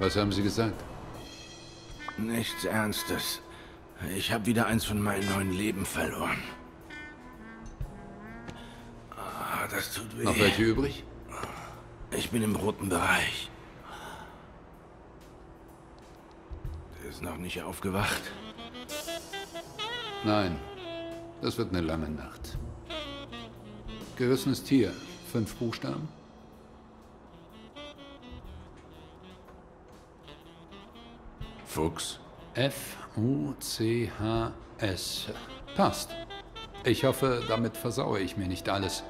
Was haben Sie gesagt? Nichts Ernstes. Ich habe wieder eins von meinem neuen Leben verloren. Ah, das tut weh. Noch welche übrig? Ich bin im roten Bereich. Der ist noch nicht aufgewacht. Nein. Das wird eine lange Nacht. Gerissenes Tier. Fünf Buchstaben? Fuchs? F-U-C-H-S. Passt. Ich hoffe, damit versaue ich mir nicht alles.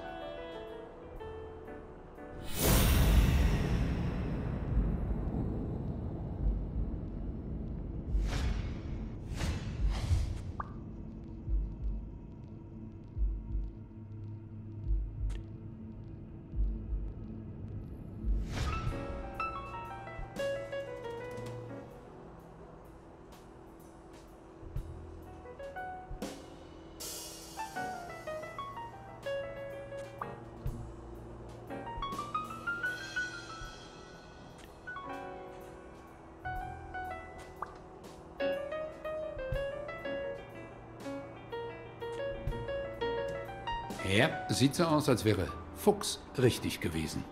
Ja, sieht so aus, als wäre Fuchs richtig gewesen.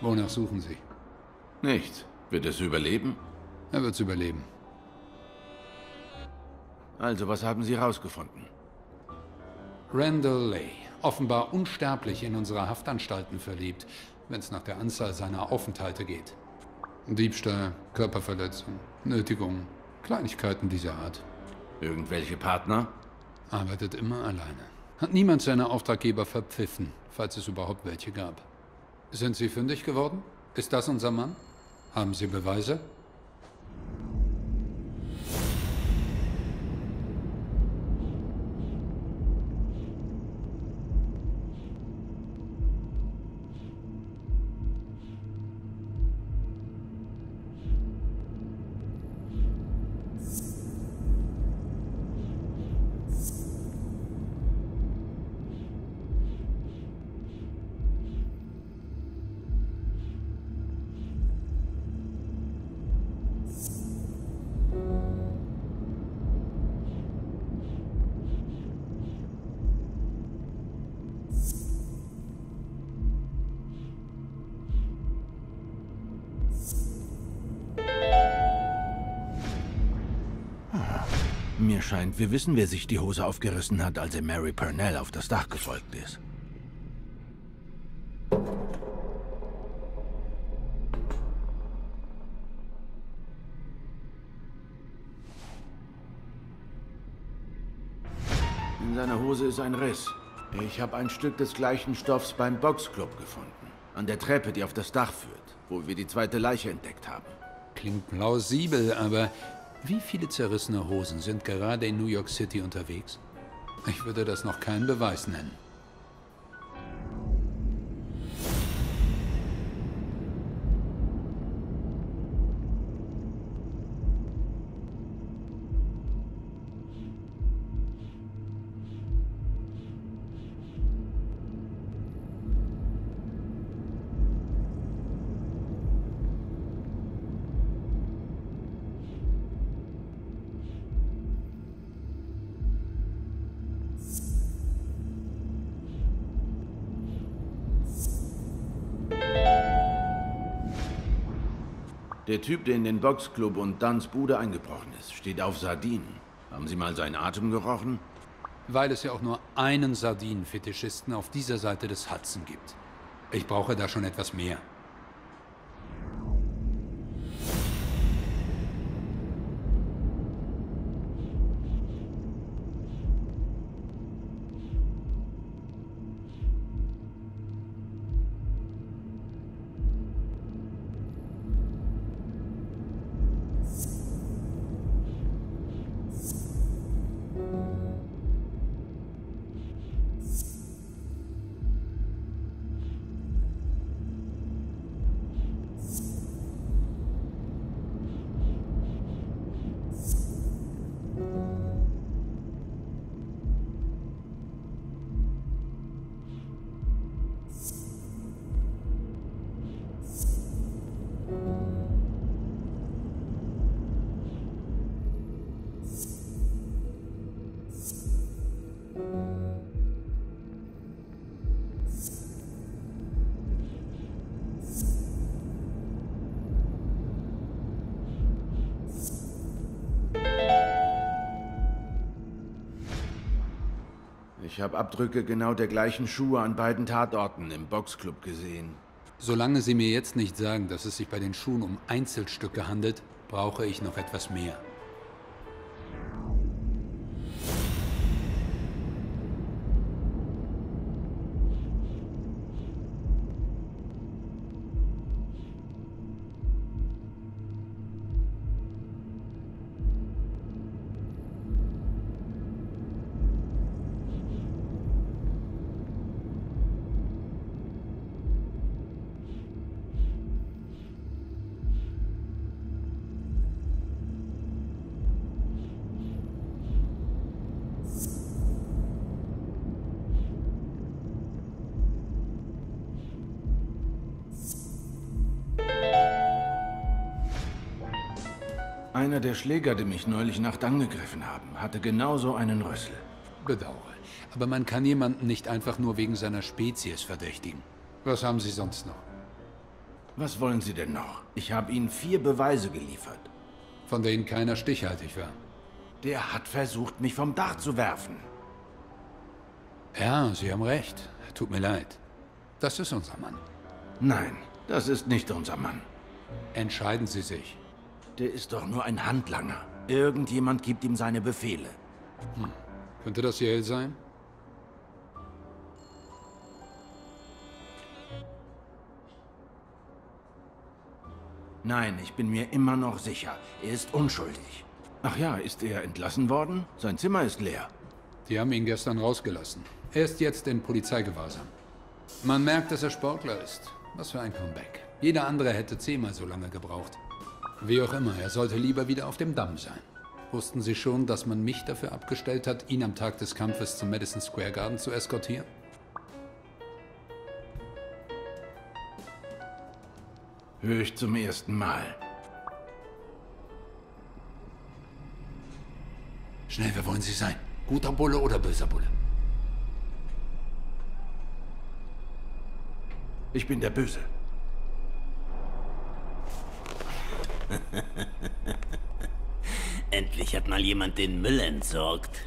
Wonach suchen Sie? Nichts. Wird es überleben? Er wird's überleben. Also, was haben Sie herausgefunden? Randall Lay, offenbar unsterblich in unsere Haftanstalten verliebt, wenn es nach der Anzahl seiner Aufenthalte geht. Diebstahl, Körperverletzung, Nötigung, Kleinigkeiten dieser Art. Irgendwelche Partner? Arbeitet immer alleine. Hat niemand seine Auftraggeber verpfiffen, falls es überhaupt welche gab. Sind Sie fündig geworden? Ist das unser Mann? Haben Sie Beweise? Mir scheint, wir wissen, wer sich die Hose aufgerissen hat, als er Mary Purnell auf das Dach gefolgt ist. In seiner Hose ist ein Riss. Ich habe ein Stück des gleichen Stoffs beim Boxclub gefunden. An der Treppe, die auf das Dach führt, wo wir die zweite Leiche entdeckt haben. Klingt plausibel, aber wie viele zerrissene Hosen sind gerade in New York City unterwegs? Ich würde das noch keinen Beweis nennen. Der Typ, der in den Boxclub und Duns Bude eingebrochen ist, steht auf Sardinen. Haben Sie mal seinen Atem gerochen? Weil es ja auch nur einen Sardinenfetischisten auf dieser Seite des Hudson gibt. Ich brauche da schon etwas mehr. Ich habe Abdrücke genau der gleichen Schuhe an beiden Tatorten im Boxclub gesehen. Solange Sie mir jetzt nicht sagen, dass es sich bei den Schuhen um Einzelstücke handelt, brauche ich noch etwas mehr. Einer der Schläger, die mich neulich Nacht angegriffen haben, hatte genauso einen Rüssel. Bedauere. Aber man kann jemanden nicht einfach nur wegen seiner Spezies verdächtigen. Was haben Sie sonst noch? Was wollen Sie denn noch? Ich habe Ihnen vier Beweise geliefert. Von denen keiner stichhaltig war. Der hat versucht, mich vom Dach zu werfen. Ja, Sie haben recht. Tut mir leid. Das ist unser Mann. Nein, das ist nicht unser Mann. Entscheiden Sie sich. Der ist doch nur ein Handlanger. Irgendjemand gibt ihm seine Befehle. Hm. Könnte das Yale sein? Nein, ich bin mir immer noch sicher. Er ist unschuldig. Ach ja, ist er entlassen worden? Sein Zimmer ist leer. Die haben ihn gestern rausgelassen. Er ist jetzt in Polizeigewahrsam. Man merkt, dass er Sportler ist. Was für ein Comeback. Jeder andere hätte zehnmal so lange gebraucht. Wie auch immer, er sollte lieber wieder auf dem Damm sein. Wussten Sie schon, dass man mich dafür abgestellt hat, ihn am Tag des Kampfes zum Madison Square Garden zu eskortieren? Höre ich zum ersten Mal. Schnell, wer wollen Sie sein? Guter Bulle oder böser Bulle? Ich bin der Böse. Endlich hat mal jemand den Müll entsorgt.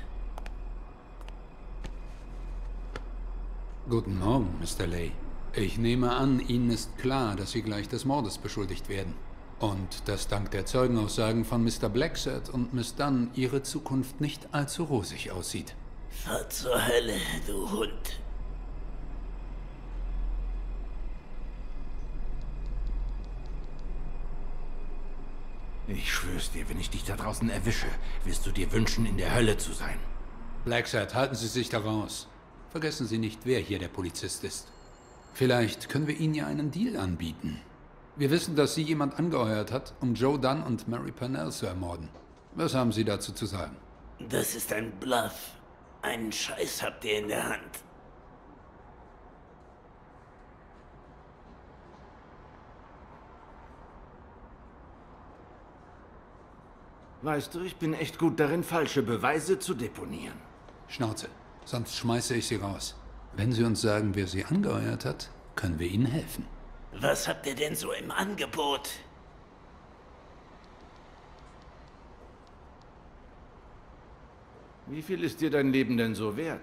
Guten Morgen, Mr. Lay. Ich nehme an, Ihnen ist klar, dass Sie gleich des Mordes beschuldigt werden. Und dass dank der Zeugenaussagen von Mr. Blacksett und Miss Dunn Ihre Zukunft nicht allzu rosig aussieht. Fahr zur Hölle, du Hund. Ich schwör's dir, wenn ich dich da draußen erwische, wirst du dir wünschen, in der Hölle zu sein. Blacksat, halten Sie sich da raus. Vergessen Sie nicht, wer hier der Polizist ist. Vielleicht können wir Ihnen ja einen Deal anbieten. Wir wissen, dass Sie jemand angeheuert hat, um Joe Dunn und Mary Purnell zu ermorden. Was haben Sie dazu zu sagen? Das ist ein Bluff. Einen Scheiß habt ihr in der Hand. Weißt du, ich bin echt gut darin, falsche Beweise zu deponieren. Schnauze, sonst schmeiße ich Sie raus. Wenn Sie uns sagen, wer Sie angeheuert hat, können wir Ihnen helfen. Was habt ihr denn so im Angebot? Wie viel ist dir dein Leben denn so wert?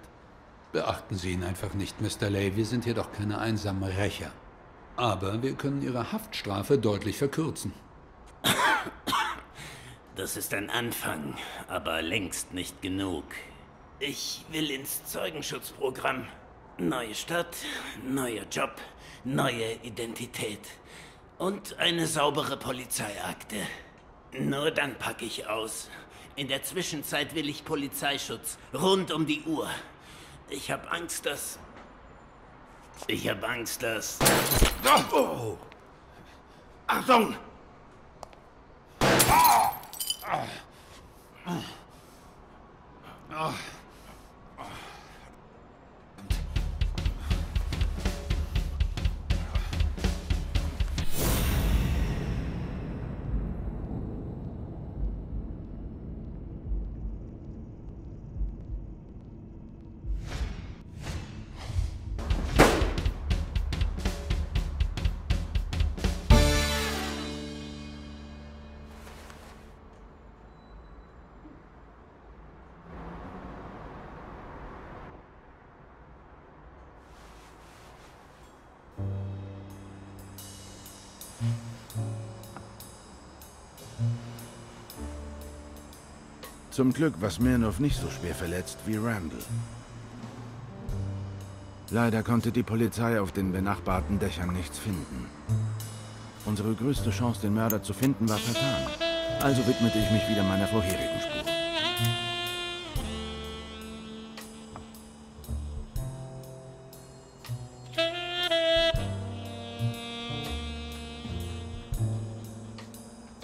Beachten Sie ihn einfach nicht, Mr. Lay. Wir sind hier doch keine einsamen Rächer. Aber wir können Ihre Haftstrafe deutlich verkürzen. Das ist ein Anfang, aber längst nicht genug. Ich will ins Zeugenschutzprogramm. Neue Stadt, neuer Job, neue Identität. Und eine saubere Polizeiakte. Nur dann packe ich aus. In der Zwischenzeit will ich Polizeischutz. Rund um die Uhr. Ich habe Angst, dass... Ich habe Angst, dass... Oh! Achtung! ああ Zum Glück war Smirnov nicht so schwer verletzt wie Randall. Leider konnte die Polizei auf den benachbarten Dächern nichts finden. Unsere größte Chance, den Mörder zu finden, war vertan. Also widmete ich mich wieder meiner vorherigen Spur.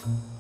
Thank